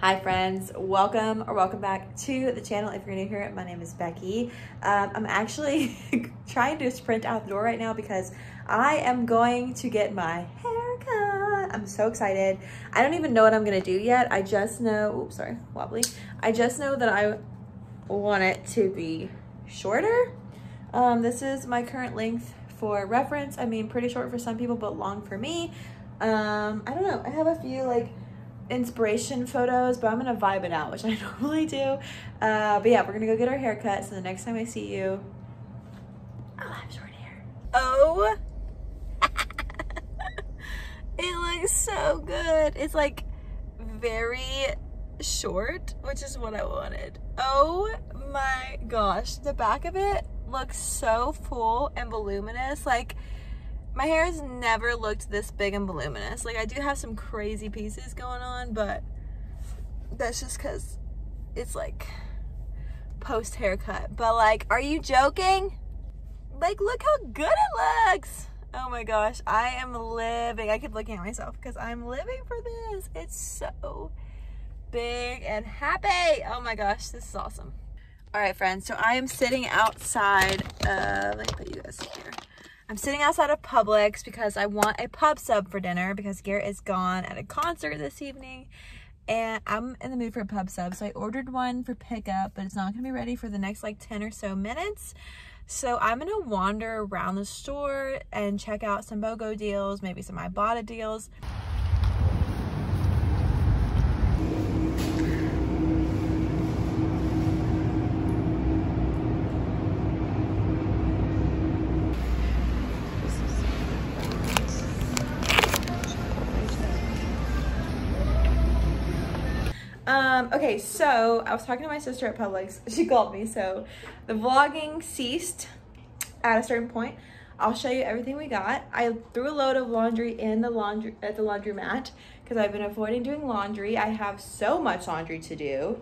Hi friends, welcome or welcome back to the channel. If you're new here, my name is Becky. Um, I'm actually trying to sprint out the door right now because I am going to get my hair cut. I'm so excited. I don't even know what I'm gonna do yet. I just know, oops, sorry, wobbly. I just know that I want it to be shorter. Um, this is my current length for reference. I mean, pretty short for some people, but long for me. Um, I don't know, I have a few like inspiration photos, but I'm gonna vibe it out, which I normally do. Uh, but yeah, we're gonna go get our haircut. So the next time I see you, I'll have short hair. Oh, it looks so good. It's like very short, which is what I wanted. Oh my gosh, the back of it looks so full and voluminous. Like my hair has never looked this big and voluminous. Like I do have some crazy pieces going on, but that's just cause it's like post haircut. But like, are you joking? Like, look how good it looks. Oh my gosh, I am living. I keep looking at myself because I'm living for this. It's so big and happy. Oh my gosh, this is awesome. All right, friends, so I am sitting outside. Uh, let me put you guys here. I'm sitting outside of Publix because I want a pub sub for dinner because Garrett is gone at a concert this evening and I'm in the mood for a pub sub. So I ordered one for pickup, but it's not gonna be ready for the next like 10 or so minutes. So I'm gonna wander around the store and check out some BOGO deals, maybe some Ibotta deals. Um, okay, so I was talking to my sister at Publix. She called me. So the vlogging ceased at a certain point. I'll show you everything we got. I threw a load of laundry in the laundry at the laundromat because I've been avoiding doing laundry. I have so much laundry to do.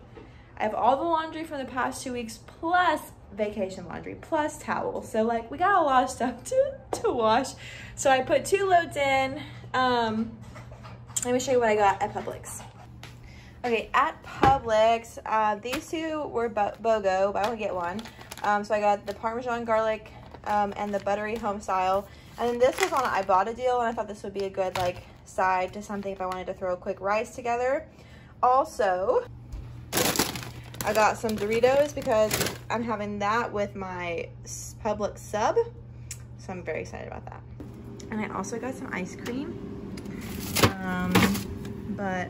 I have all the laundry from the past two weeks plus vacation laundry plus towels. So like we got a lot of stuff to, to wash. So I put two loads in. Um, let me show you what I got at Publix. Okay, at Publix, uh, these two were Bo BOGO, buy one get one. Um, so I got the Parmesan garlic um, and the buttery home style. And then this was on Ibotta deal, and I thought this would be a good like side to something if I wanted to throw a quick rice together. Also, I got some Doritos because I'm having that with my Publix sub. So I'm very excited about that. And I also got some ice cream. Um, but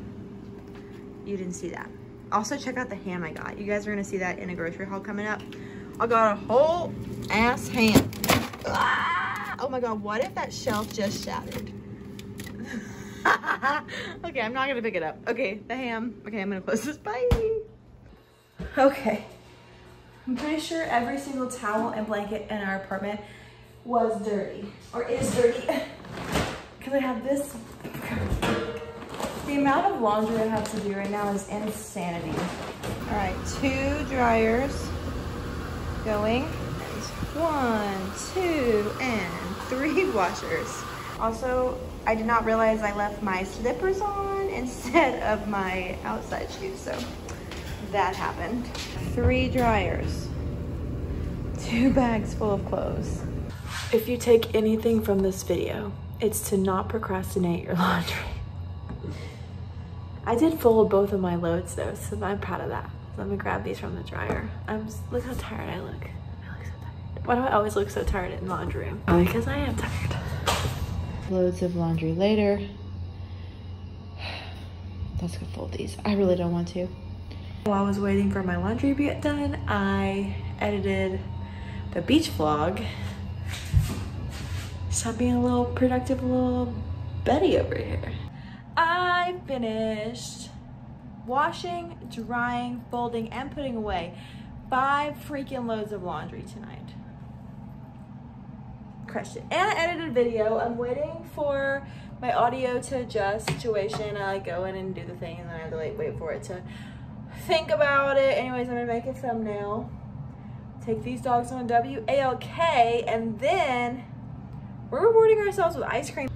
you didn't see that. Also check out the ham I got. You guys are gonna see that in a grocery haul coming up. I got a whole ass ham. Ah! Oh my God, what if that shelf just shattered? okay, I'm not gonna pick it up. Okay, the ham. Okay, I'm gonna close this, bye. Okay, I'm pretty sure every single towel and blanket in our apartment was dirty, or is dirty. Cause I have this the amount of laundry I have to do right now is insanity. All right, two dryers going. One, two, and three washers. Also, I did not realize I left my slippers on instead of my outside shoes, so that happened. Three dryers, two bags full of clothes. If you take anything from this video, it's to not procrastinate your laundry. I did fold both of my loads though, so I'm proud of that. Let me grab these from the dryer. I'm look how tired I look. I look so tired. Why do I always look so tired in laundry room? Oh, because I am tired. Loads of laundry later. Let's go fold these. I really don't want to. While I was waiting for my laundry to get done, I edited the beach vlog. So I'm being a little productive little Betty over here. I finished washing, drying, folding, and putting away five freaking loads of laundry tonight. Crushed it. And I edited a video. I'm waiting for my audio to adjust situation. I go in and do the thing and then I have to like wait for it to think about it. Anyways, I'm gonna make a thumbnail. Take these dogs on W-A-L-K and then we're rewarding ourselves with ice cream.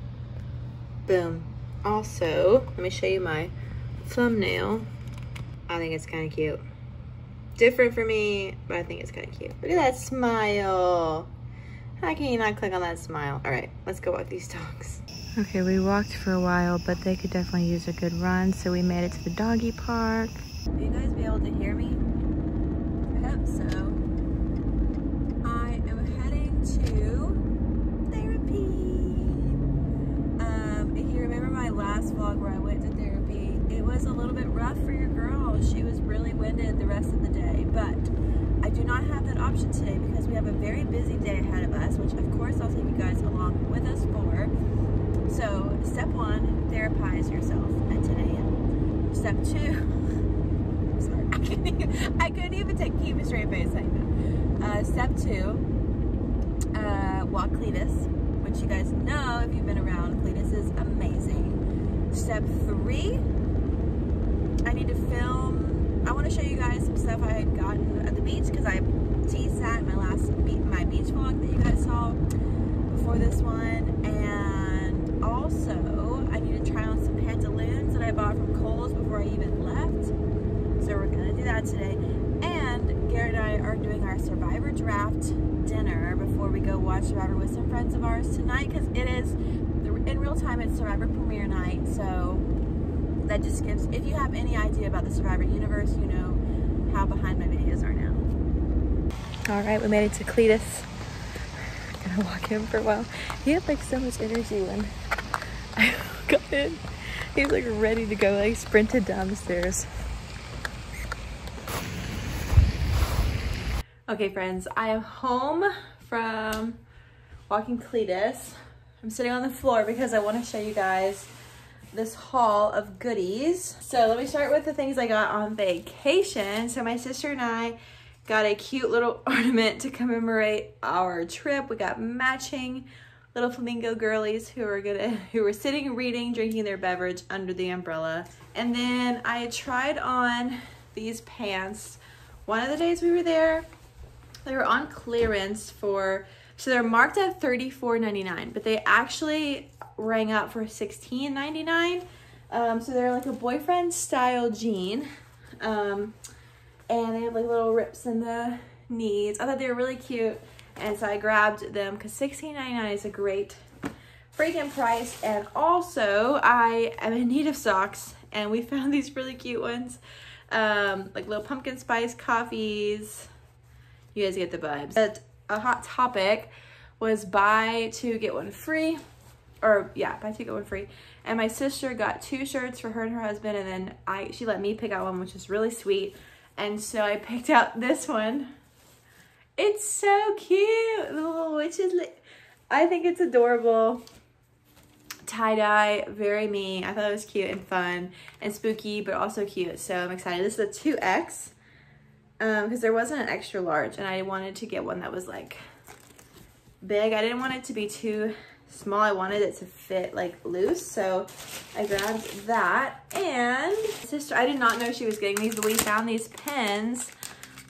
Boom also, let me show you my thumbnail. I think it's kind of cute. Different for me, but I think it's kind of cute. Look at that smile. How can you not click on that smile? All right, let's go walk these dogs. Okay, we walked for a while, but they could definitely use a good run, so we made it to the doggy park. Will you guys be able to hear me? I hope so. I am heading to therapy. Um, if you remember my last vlog where I went to therapy, it was a little bit rough for your girl. She was really winded the rest of the day, but I do not have that option today because we have a very busy day ahead of us, which of course I'll take you guys along with us for. So step one, therapize yourself at 10 a.m. Step two, sorry, I couldn't, even, take, keep a straight face like that. Uh, step two, uh, walk Cletus, which you guys know if you've been around, Cletus is amazing. Step three, I need to film, I want to show you guys some stuff I had gotten at the beach because I teased that in my last, my beach vlog that you guys saw before this one. And also, I need to try on some pantaloons that I bought from Kohl's before I even left. So we're gonna do that today. And Garrett and I are doing our Survivor Draft dinner before we go watch Survivor with some friends of ours tonight because it is, in real time, it's Survivor premiere night. So that just gives, if you have any idea about the Survivor universe, you know how behind my videos are now. All right, we made it to Cletus gonna walk him for a while. He had like so much energy when I got in. He's like ready to go, like sprinted down the stairs. Okay friends, I am home from walking Cletus. I'm sitting on the floor because I want to show you guys this haul of goodies. So let me start with the things I got on vacation. So my sister and I got a cute little ornament to commemorate our trip. We got matching little flamingo girlies who are gonna who were sitting reading drinking their beverage under the umbrella and then i tried on these pants one of the days we were there they were on clearance for so they're marked at $34.99 but they actually rang up for $16.99 um, so they're like a boyfriend style jean um, and they have like little rips in the knees i thought they were really cute and so I grabbed them because $16.99 is a great freaking price. And also I am in need of socks and we found these really cute ones. Um, like little pumpkin spice coffees. You guys get the vibes. But a Hot Topic was buy two, get one free. Or yeah, buy two, get one free. And my sister got two shirts for her and her husband. And then I she let me pick out one, which is really sweet. And so I picked out this one it's so cute. The little. I think it's adorable. Tie-dye, very me. I thought it was cute and fun and spooky, but also cute. So I'm excited. This is a 2X because um, there wasn't an extra large and I wanted to get one that was like big. I didn't want it to be too small. I wanted it to fit like loose. So I grabbed that and sister, I did not know she was getting these, but we found these pens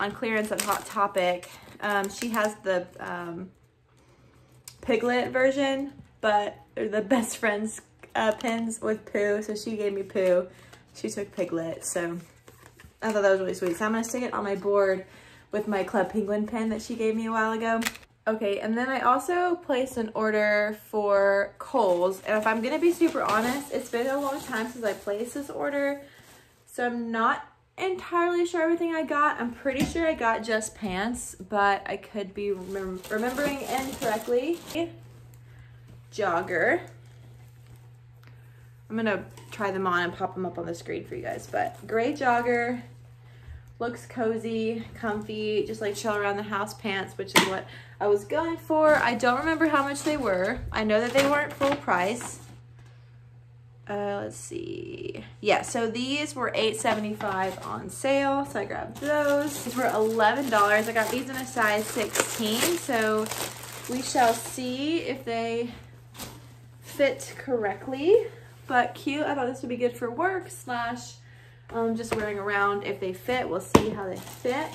on clearance at Hot Topic um, she has the um, Piglet version, but they're the best friends uh, pins with Pooh. So she gave me Pooh. She took Piglet. So I thought that was really sweet. So I'm to stick it on my board with my Club Penguin pin that she gave me a while ago. Okay, and then I also placed an order for Kohl's. And if I'm to be super honest, it's been a long time since I placed this order. So I'm not entirely sure everything I got. I'm pretty sure I got just pants, but I could be rem remembering incorrectly. Jogger. I'm gonna try them on and pop them up on the screen for you guys, but gray jogger, looks cozy, comfy, just like chill around the house pants, which is what I was going for. I don't remember how much they were. I know that they weren't full price. Uh, let's see. Yeah, so these were $8.75 on sale, so I grabbed those. These were $11. I got these in a size 16, so we shall see if they fit correctly. But cute, I thought this would be good for work slash um, just wearing around. If they fit, we'll see how they fit.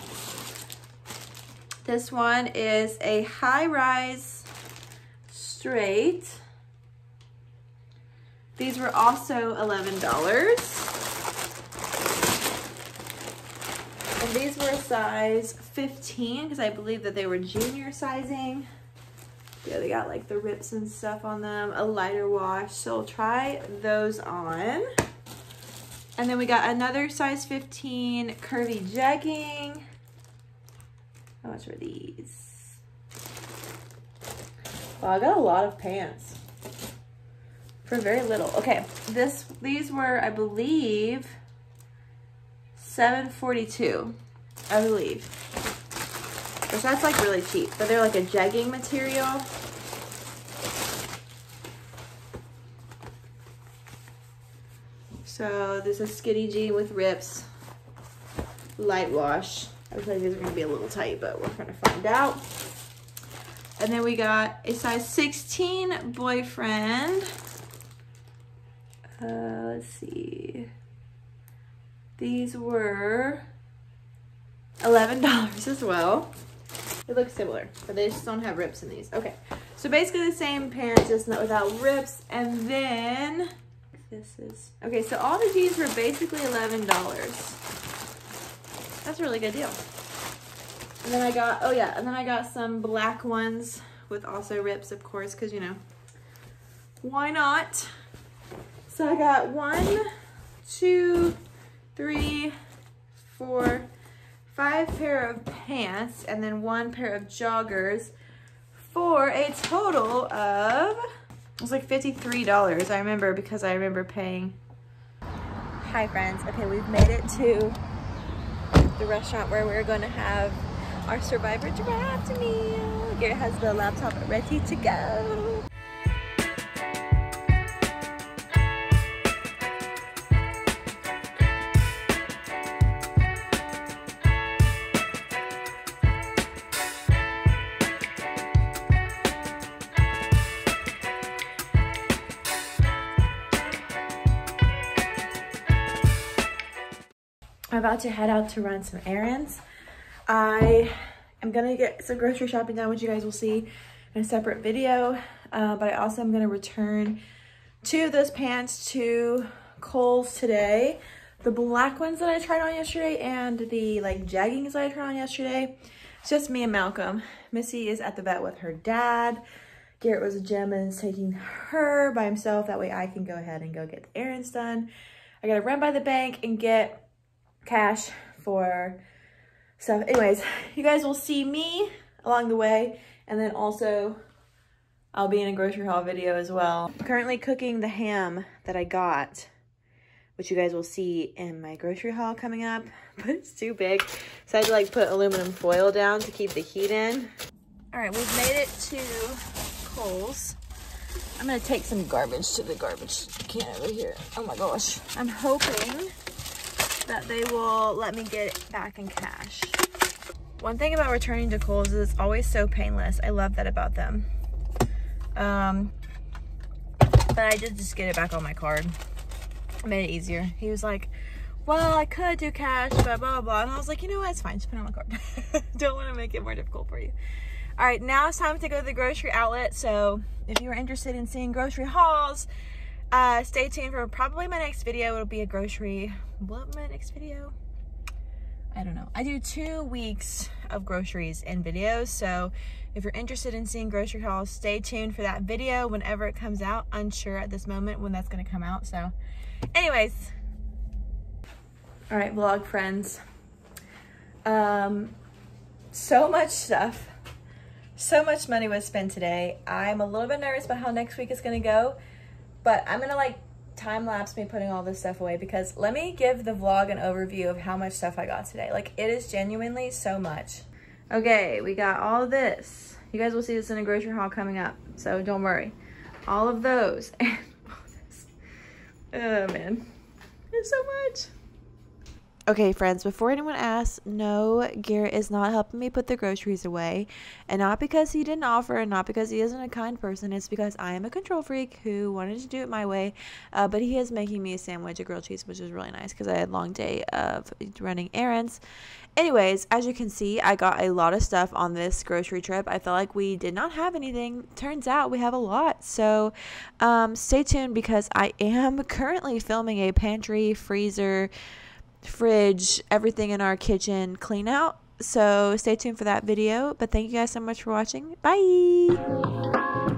This one is a high-rise straight. These were also $11. And these were size 15 because I believe that they were junior sizing. Yeah, they got like the rips and stuff on them, a lighter wash. So we'll try those on. And then we got another size 15 curvy jegging. How much were these? Wow, I got a lot of pants for very little. Okay, this these were, I believe, 742, I believe. Which that's like really cheap, but they're like a jegging material. So this is skinny jean with rips, light wash. I was like these are gonna be a little tight, but we're gonna find out. And then we got a size 16 boyfriend. Uh, let's see. These were $11 as well. It looks similar, but they just don't have rips in these. Okay, so basically the same pants, just not without rips. And then this is, okay, so all of these were basically $11. That's a really good deal. And then I got, oh yeah, and then I got some black ones with also rips, of course, because, you know, why not? So I got one, two, three, four, five pair of pants, and then one pair of joggers for a total of, it was like $53, I remember, because I remember paying. Hi friends, okay, we've made it to the restaurant where we're going to have our Survivor Draft meal. Garrett has the laptop ready to go. I'm about to head out to run some errands. I am gonna get some grocery shopping done, which you guys will see in a separate video. Uh, but I also am gonna return two of those pants to Kohl's today. The black ones that I tried on yesterday and the like jeggings that I tried on yesterday. It's just me and Malcolm. Missy is at the vet with her dad. Garrett was a gym and is taking her by himself. That way I can go ahead and go get the errands done. I gotta run by the bank and get cash for stuff. Anyways, you guys will see me along the way. And then also I'll be in a grocery haul video as well. Currently cooking the ham that I got, which you guys will see in my grocery haul coming up, but it's too big. So I had to like put aluminum foil down to keep the heat in. All right, we've made it to Kohl's. I'm gonna take some garbage to the garbage can over here. Oh my gosh. I'm hoping that they will let me get back in cash. One thing about returning to Kohl's is it's always so painless. I love that about them. Um, but I did just get it back on my card. I made it easier. He was like, well, I could do cash, but blah, blah, blah. And I was like, you know what? It's fine. Just put it on my card. Don't want to make it more difficult for you. All right, now it's time to go to the grocery outlet. So if you are interested in seeing grocery hauls, uh, stay tuned for probably my next video. It'll be a grocery, what my next video? I don't know. I do two weeks of groceries and videos. So if you're interested in seeing grocery hauls, stay tuned for that video whenever it comes out. Unsure at this moment when that's going to come out. So anyways. All right, vlog friends. Um, so much stuff. So much money was spent today. I'm a little bit nervous about how next week is going to go. But I'm gonna like time lapse me putting all this stuff away because let me give the vlog an overview of how much stuff I got today. Like it is genuinely so much. Okay, we got all this. You guys will see this in a grocery haul coming up, so don't worry. All of those and all this. Oh man, it's so much. Okay, friends, before anyone asks, no, Garrett is not helping me put the groceries away. And not because he didn't offer and not because he isn't a kind person. It's because I am a control freak who wanted to do it my way. Uh, but he is making me a sandwich, a grilled cheese, which is really nice because I had a long day of running errands. Anyways, as you can see, I got a lot of stuff on this grocery trip. I felt like we did not have anything. Turns out we have a lot. So um, stay tuned because I am currently filming a pantry freezer fridge, everything in our kitchen clean out. So stay tuned for that video. But thank you guys so much for watching. Bye.